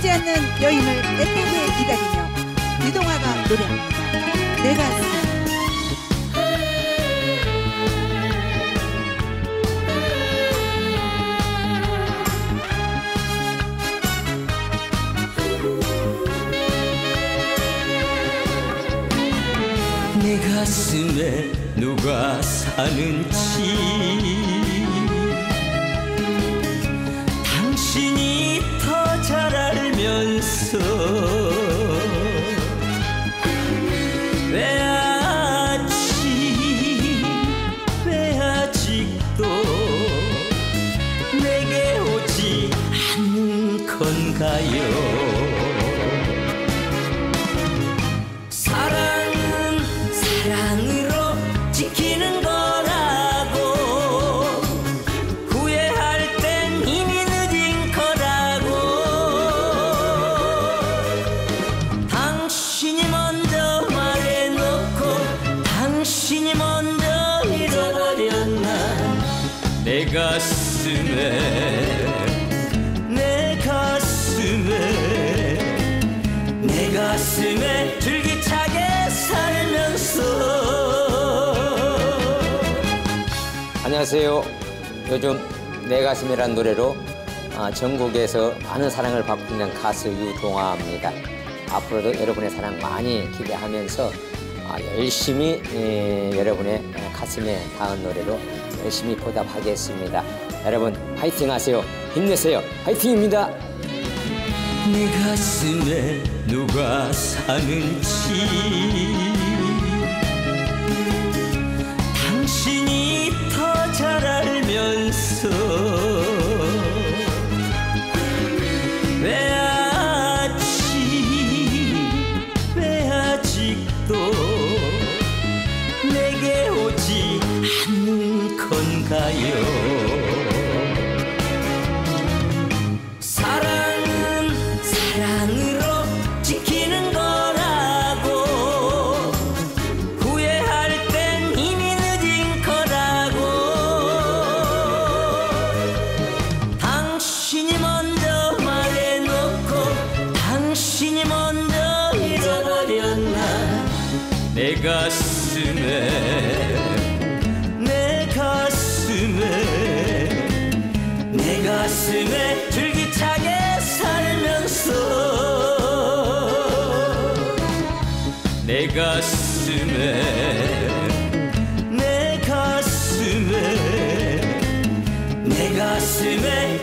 오지 않는 여인을 애타게 기다리며 유동화가 노래합니다. 내 가슴. 내 가슴에 누가 사는지 알면서 왜 아직 왜 아직도 내게 오지 않는 건가요 가슴에 내 가슴에 내 가슴에 줄기차게 살면서 안녕하세요. 요즘 내 가슴이란 노래로 아, 전국에서 많은 사랑을 받고 있는 가수 유동아입니다. 앞으로도 여러분의 사랑 많이 기대하면서 아, 열심히 예, 여러분의 가슴에 닿은 노래로 열심히 보답하겠습니다. 여러분 파이팅 하세요. 힘내세요. 파이팅입니다. 내 가슴에 누가 사는지 당신이 건가요? 사랑은 사랑으로 지키는 거라고. 후회할 땐 이미 늦은 거라고. 당신이 먼저 말해놓고 당신이 먼저 잃어버렸나. 내 가슴에 내 가슴에 내 가슴에 줄기차게 살면서 내 가슴에 내 가슴에 내 가슴에